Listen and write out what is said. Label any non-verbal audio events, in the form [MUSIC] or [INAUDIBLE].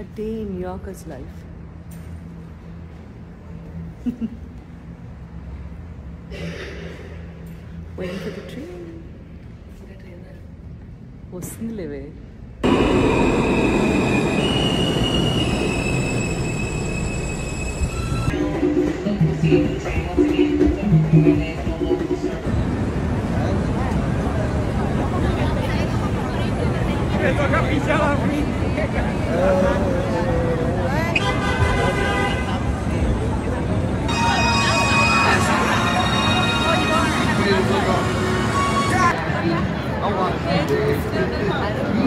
a day in Yorker's life. [LAUGHS] Waiting for the train. വസ്തുന്നില്ലേ Toca pisar a want.